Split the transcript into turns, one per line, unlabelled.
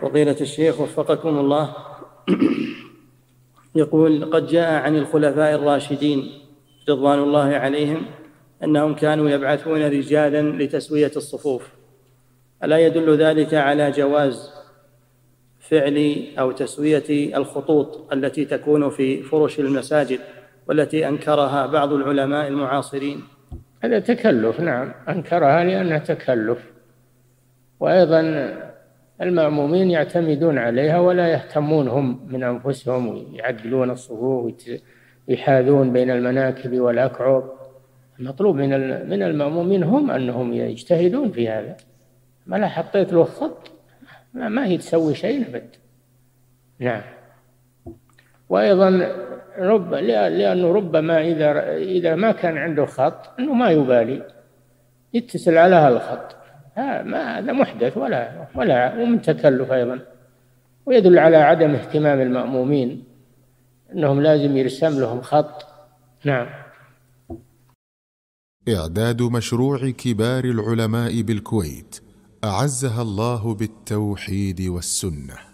فضيلة الشيخ وفقكم الله. يقول قد جاء عن الخلفاء الراشدين رضوان الله عليهم أنهم كانوا يبعثون رجالا لتسوية الصفوف. ألا يدل ذلك على جواز فعل أو تسوية الخطوط التي تكون في فرش المساجد والتي أنكرها بعض العلماء المعاصرين؟
هذا تكلف نعم. أنكرها لأنها تكلف. وأيضا المأمومين يعتمدون عليها ولا يهتمون هم من أنفسهم ويعدلون الصفوف ويحاذون بين المناكب والأكعب المطلوب من من المأمومين هم أنهم يجتهدون في هذا. ما لا حطيت له خط ما هي تسوي شيء أبد. نعم. وأيضا رب لأنه ربما إذا إذا ما كان عنده خط أنه ما يبالي. يتصل على هذا الخط. ما هذا محدث ولا ولا ومن تكلف أيضا. ويدل على عدم اهتمام المأمومين أنهم لازم يرسم لهم خط. نعم.
إعداد مشروع كبار العلماء بالكويت أعزها الله بالتوحيد والسنة.